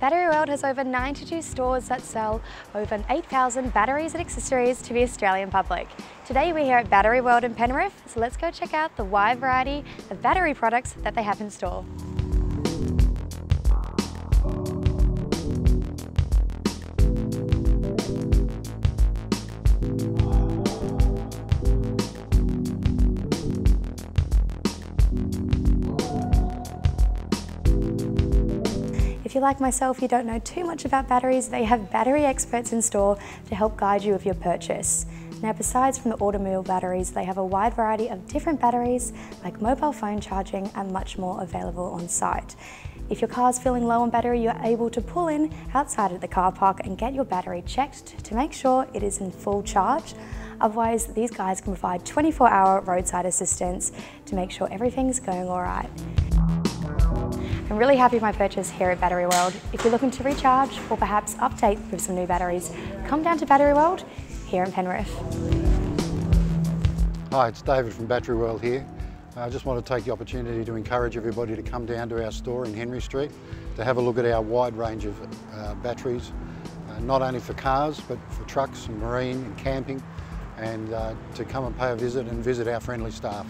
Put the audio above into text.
Battery World has over 92 stores that sell over 8,000 batteries and accessories to the Australian public. Today we're here at Battery World in Penrith, so let's go check out the wide variety of battery products that they have in store. If you're like myself, you don't know too much about batteries, they have battery experts in store to help guide you with your purchase. Now besides from the automobile batteries, they have a wide variety of different batteries like mobile phone charging and much more available on site. If your car's feeling low on battery, you're able to pull in outside of the car park and get your battery checked to make sure it is in full charge. Otherwise, these guys can provide 24 hour roadside assistance to make sure everything's going all right. I'm really happy with my purchase here at Battery World. If you're looking to recharge or perhaps update with some new batteries, come down to Battery World here in Penrith. Hi, it's David from Battery World here. I just want to take the opportunity to encourage everybody to come down to our store in Henry Street to have a look at our wide range of uh, batteries, uh, not only for cars but for trucks and marine and camping and uh, to come and pay a visit and visit our friendly staff.